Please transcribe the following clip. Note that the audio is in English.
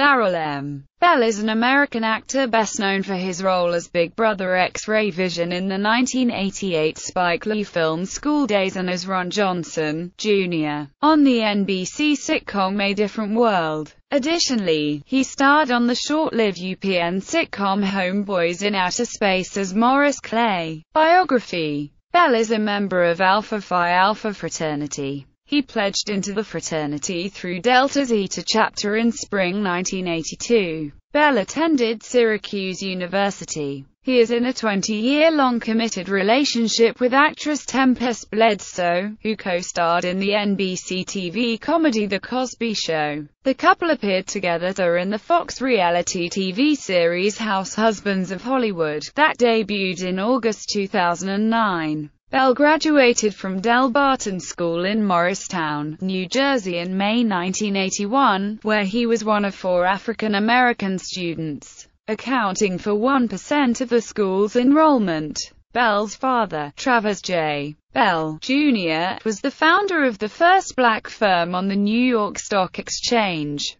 Darryl M. Bell is an American actor best known for his role as Big Brother X-Ray Vision in the 1988 Spike Lee film School Daze and as Ron Johnson, Jr. on the NBC sitcom A Different World. Additionally, he starred on the short-lived UPN sitcom Homeboys in Outer Space as Morris Clay. Biography Bell is a member of Alpha Phi Alpha fraternity. He pledged into the fraternity through Delta Zeta chapter in spring 1982. Bell attended Syracuse University. He is in a 20-year-long committed relationship with actress Tempestt Bledsoe, who co-starred in the NBC TV comedy The Cosby Show. The couple appeared together in the Fox reality TV series House Husbands of Hollywood, that debuted in August 2009. Bell graduated from Delbarton School in Morristown, New Jersey in May 1981, where he was one of four African American students, accounting for 1% of the school's enrollment. Bell's father, Travers J. Bell, Jr., was the founder of the first black firm on the New York Stock Exchange.